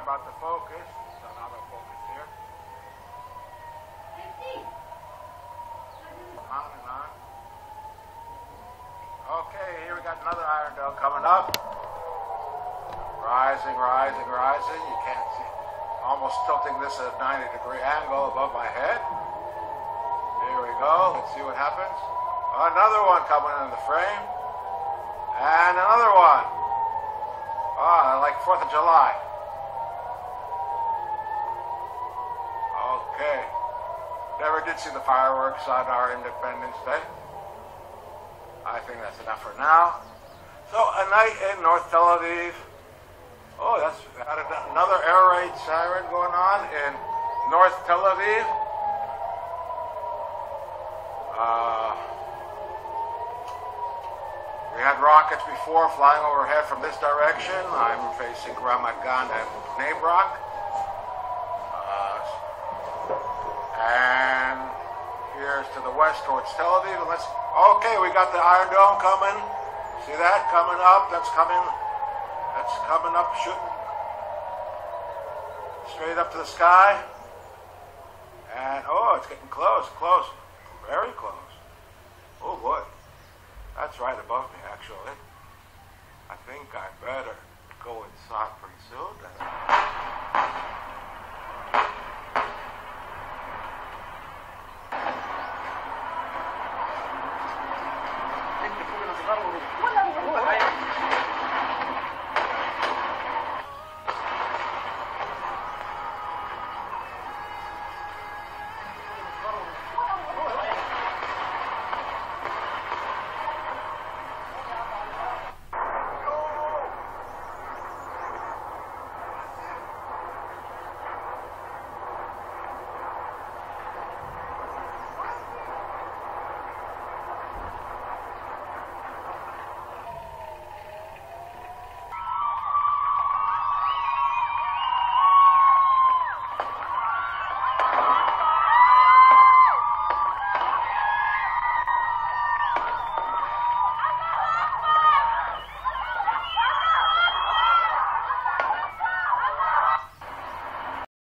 About the focus. Another focus here. On and on. Okay, here we got another iron dome coming up. Rising, rising, rising. You can't see. Almost tilting this at a 90 degree angle above my head. Here we go. Let's see what happens. Another one coming in the frame. And another one. Ah, like 4th of July. Okay. Never did see the fireworks on our Independence Day. I think that's enough for now. So, a night in North Tel Aviv. Oh, that's another air raid siren going on in North Tel Aviv. Uh, we had rockets before flying overhead from this direction. I'm facing Ramat Gan and Bnei the west towards Tel Aviv. Let's. Okay, we got the Iron Dome coming. See that coming up? That's coming. That's coming up, shooting straight up to the sky. And oh, it's getting close, close, very close. Oh boy, that's right above me actually. I think I better go inside pretty soon.